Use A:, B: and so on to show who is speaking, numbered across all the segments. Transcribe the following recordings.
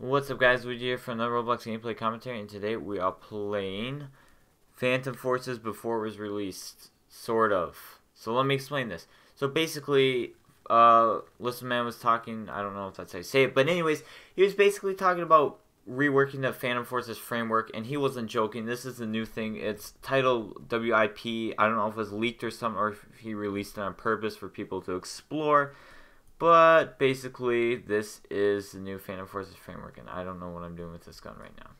A: What's up guys, Luigi here from the Roblox gameplay commentary and today we are playing Phantom Forces before it was released, sort of. So let me explain this. So basically, uh, Listen Man was talking, I don't know if that's how you say it, but anyways, he was basically talking about reworking the Phantom Forces framework and he wasn't joking, this is a new thing, it's titled WIP, I don't know if it was leaked or something or if he released it on purpose for people to explore. But basically, this is the new Phantom Forces framework, and I don't know what I'm doing with this gun right now.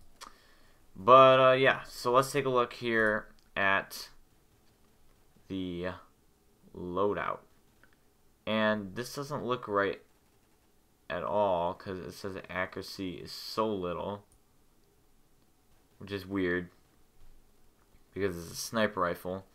A: But uh, yeah, so let's take a look here at the loadout. And this doesn't look right at all because it says accuracy is so little, which is weird because it's a sniper rifle.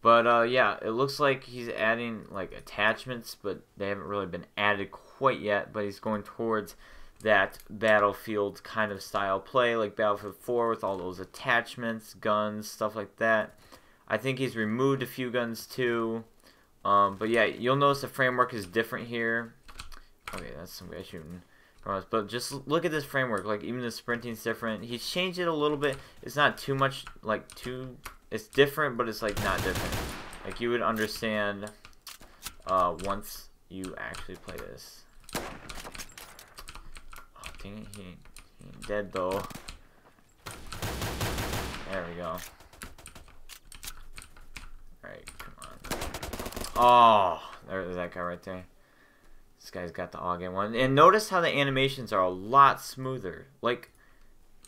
A: But uh, yeah, it looks like he's adding like attachments, but they haven't really been added quite yet. But he's going towards that Battlefield kind of style play, like Battlefield 4 with all those attachments, guns, stuff like that. I think he's removed a few guns too. Um, but yeah, you'll notice the framework is different here. Okay, that's some guy shooting. But just look at this framework. Like even the sprinting's different. He's changed it a little bit. It's not too much, like too it's different, but it's like not different. Like you would understand uh, once you actually play this. Oh, dang it, he ain't, he ain't dead though. There we go. Alright, come on. Oh, there's that guy right there. This guy's got the AUG one. And notice how the animations are a lot smoother. Like,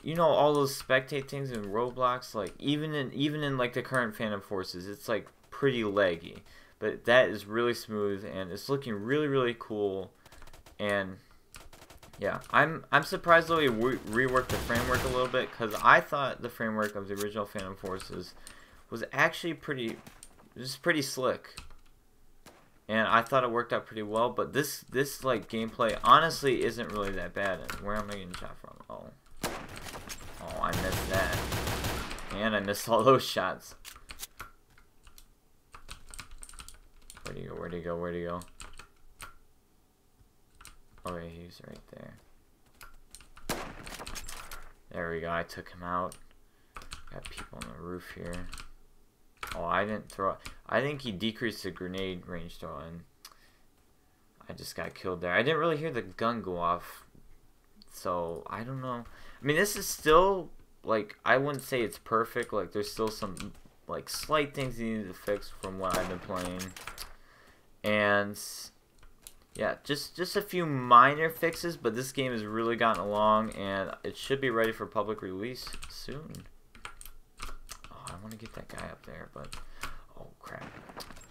A: you know all those spectate things in Roblox, like even in even in like the current Phantom Forces, it's like pretty laggy. But that is really smooth and it's looking really really cool. And yeah, I'm I'm surprised though he re reworked the framework a little bit because I thought the framework of the original Phantom Forces was actually pretty, just pretty slick. And I thought it worked out pretty well, but this this like gameplay honestly isn't really that bad. And where am I getting shot from? Oh. I missed that. And I missed all those shots. Where'd he go? Where'd he go? Where'd he go? Oh, yeah, he's right there. There we go. I took him out. Got people on the roof here. Oh, I didn't throw... I think he decreased the grenade range throw, and I just got killed there. I didn't really hear the gun go off, so I don't know. I mean, this is still like I wouldn't say it's perfect. Like there's still some like slight things you need to fix from what I've been playing, and yeah, just just a few minor fixes. But this game has really gotten along, and it should be ready for public release soon. Oh, I want to get that guy up there, but oh crap!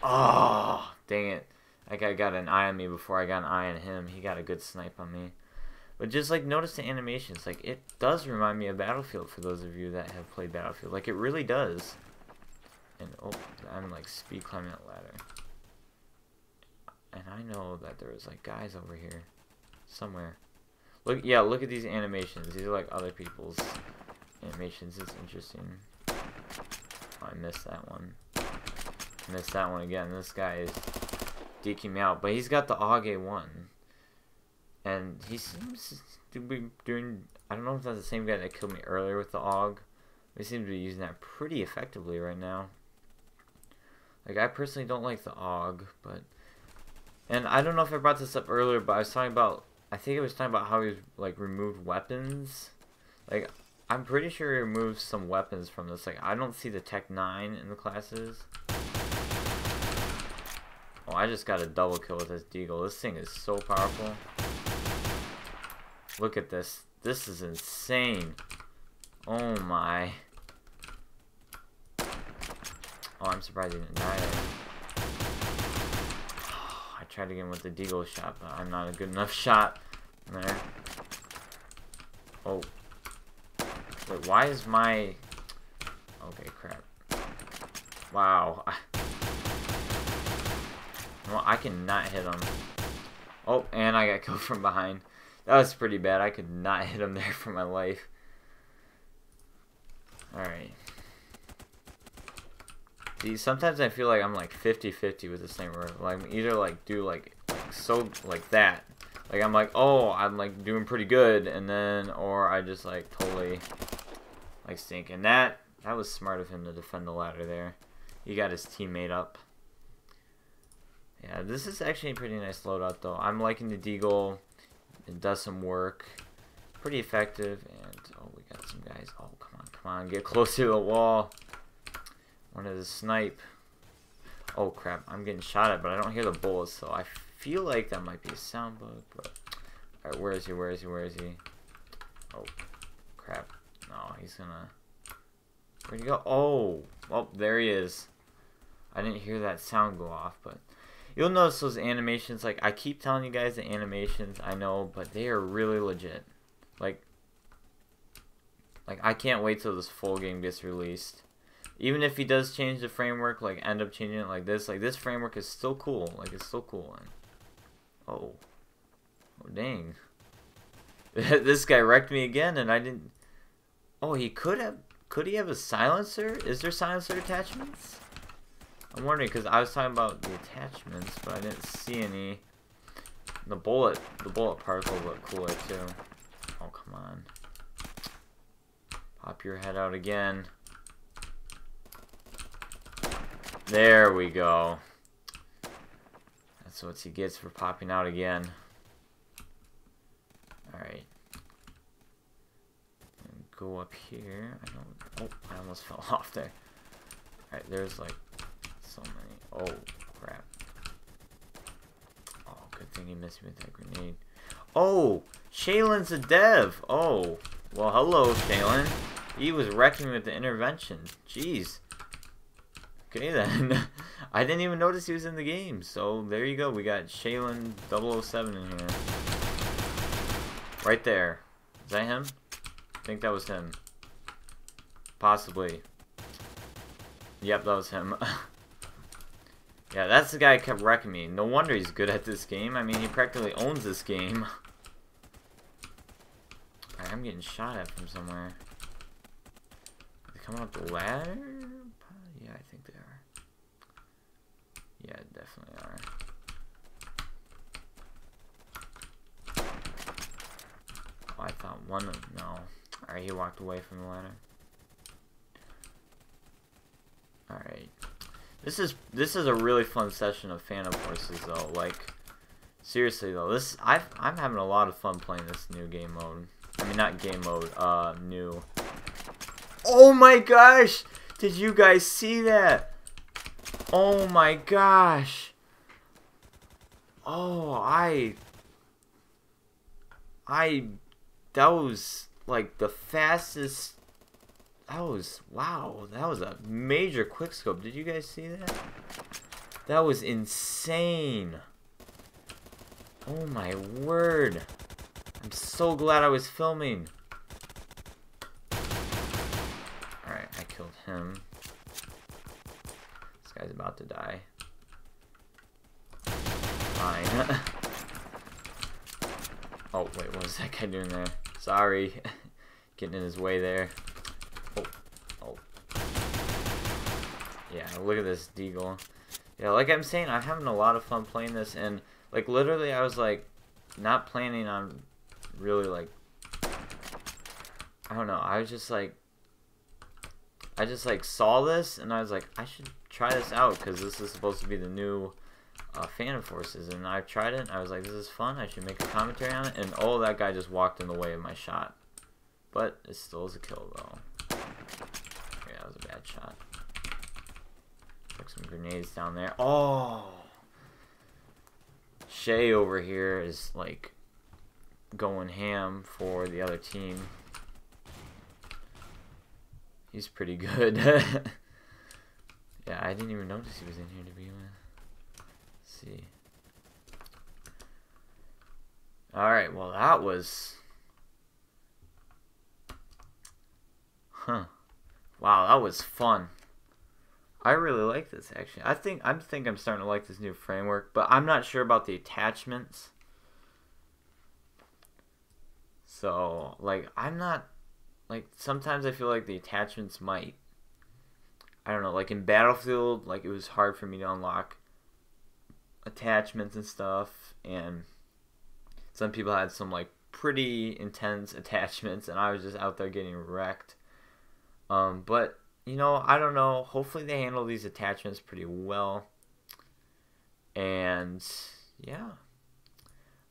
A: Oh, dang it! I got got an eye on me before I got an eye on him. He got a good snipe on me. But just like notice the animations, like it does remind me of Battlefield for those of you that have played Battlefield. Like it really does. And oh, I'm like speed climbing that ladder. And I know that there was like guys over here somewhere. Look, yeah, look at these animations. These are like other people's animations. It's interesting. Oh, I missed that one. Missed that one again. This guy is deking me out, but he's got the AUG one and he seems to be doing. I don't know if that's the same guy that killed me earlier with the AUG. He seems to be using that pretty effectively right now. Like I personally don't like the AUG, but and I don't know if I brought this up earlier, but I was talking about. I think I was talking about how he's like removed weapons. Like I'm pretty sure he removed some weapons from this. Like I don't see the Tec-9 in the classes. Oh, I just got a double kill with this Deagle. This thing is so powerful. Look at this. This is insane. Oh my. Oh, I'm surprised he didn't die there. I tried again with the deagle shot, but I'm not a good enough shot. There. Oh. Wait, why is my... Okay, crap. Wow. well, I cannot hit him. Oh, and I got killed from behind. That was pretty bad. I could not hit him there for my life. Alright. See, sometimes I feel like I'm like 50-50 with the sniper. Like, either like do like, like so like that, Like I'm like, oh, I'm like doing pretty good, and then or I just like totally like stink. And that that was smart of him to defend the ladder there. He got his teammate up. Yeah, this is actually a pretty nice loadout though. I'm liking the Deagle. It does some work. Pretty effective. And oh, we got some guys. Oh, come on, come on, get close to the wall. Wanted to snipe. Oh crap, I'm getting shot at, but I don't hear the bullets, so I feel like that might be a sound bug. But alright, where is he? Where is he? Where is he? Oh crap. No, he's gonna. Where'd he go? Oh, well, there he is. I didn't hear that sound go off, but you'll notice those animations. Like I keep telling you guys, the animations I know, but they are really legit. Like, like I can't wait till this full game gets released. Even if he does change the framework, like end up changing it like this, like this framework is still cool. Like it's still cool. And, oh, oh dang, this guy wrecked me again, and I didn't. Oh, he could have. Could he have a silencer? Is there silencer attachments? I'm wondering because I was talking about the attachments, but I didn't see any. The bullet, the bullet particle look cooler too. Oh come on! Pop your head out again. There we go. That's what he gets for popping out again. Alright. Go up here. I don't. Oh, I almost fell off there. Alright, there's like so many. Oh, crap. He missed me with that grenade. Oh, Shaylan's a dev. Oh, well, hello, Shaylan. He was wrecking with the intervention. Jeez. Okay then. I didn't even notice he was in the game. So there you go. We got Shaylan 007 in here. Right there. Is that him? I think that was him. Possibly. Yep, that was him. yeah, that's the guy kept wrecking me. No wonder he's good at this game. I mean, he practically owns this game. Right, I'm getting shot at from somewhere. Are they coming up the ladder? Yeah, I think they are. Yeah, definitely are. Oh, I thought one of no. Alright, he walked away from the ladder. Alright. This is this is a really fun session of Phantom Forces though. Like seriously though, this I I'm having a lot of fun playing this new game mode. I mean not game mode, uh new. Oh my gosh! Did you guys see that? Oh my gosh. Oh, I... I... That was, like, the fastest... That was... Wow, that was a major quickscope. Did you guys see that? That was insane. Oh my word. I'm so glad I was filming. Alright I killed him. This guy's about to die. Fine. oh, wait, what was that guy doing there? Sorry. Getting in his way there. Oh. Oh. Yeah, look at this deagle. Yeah, like I'm saying, I'm having a lot of fun playing this, and, like, literally, I was, like, not planning on really, like, I don't know, I was just, like, I just like saw this and I was like, I should try this out because this is supposed to be the new uh, Phantom Forces. And I tried it and I was like, this is fun. I should make a commentary on it. And oh, that guy just walked in the way of my shot. But it still is a kill though. Yeah, that was a bad shot. Took some grenades down there. Oh! Shay over here is like going ham for the other team. He's pretty good. yeah, I didn't even notice he was in here to begin with. Let's see. Alright, well that was... Huh. Wow, that was fun. I really like this actually. I think I'm think I'm starting to like this new framework, but I'm not sure about the attachments. So, like I'm not like sometimes I feel like the attachments might I don't know, like in Battlefield, like it was hard for me to unlock attachments and stuff and some people had some like pretty intense attachments, and I was just out there getting wrecked. Um, but you know, I don't know. Hopefully, they handle these attachments pretty well. And yeah.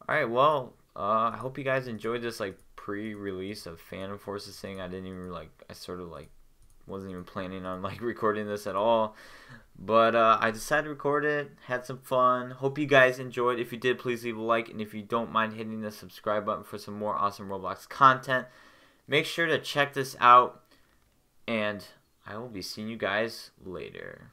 A: All right. Well, uh, I hope you guys enjoyed this like pre-release of Phantom Forces thing. I didn't even like. I sort of like wasn't even planning on like recording this at all. But uh, I decided to record it, had some fun. Hope you guys enjoyed. If you did, please leave a like. And if you don't mind hitting the subscribe button for some more awesome Roblox content, make sure to check this out. And I will be seeing you guys later.